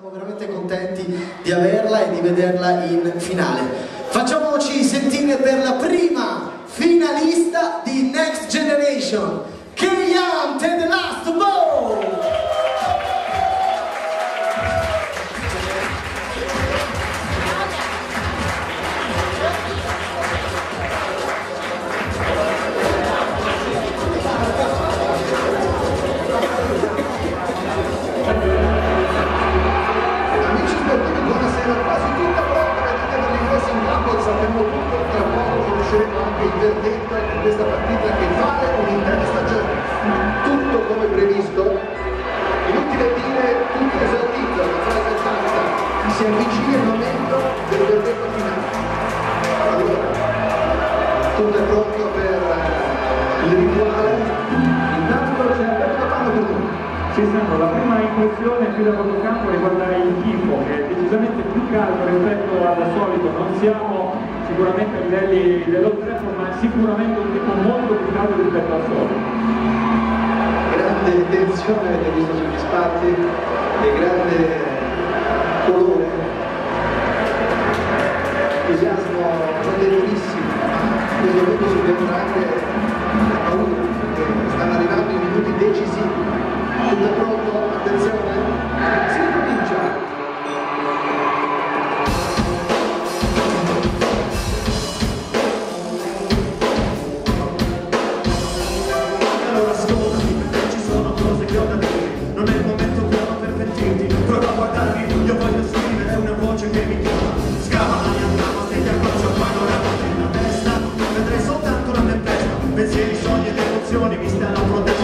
siamo veramente contenti di averla e di vederla in finale. Facciamoci sentire per la prima finalista di Next Generation. è pronto per eh, il rituale. Intanto c'è Alberto Panno. Sì, Sandro, la prima impressione qui da proprio campo riguarda il tifo, che è decisamente più caldo rispetto al solito. Non siamo sicuramente a livelli dello stress, ma è sicuramente un tipo molto più caldo rispetto al solito. Grande tensione avete visto sugli spazi e grande colore. Entusiasmo, Obrigado. que están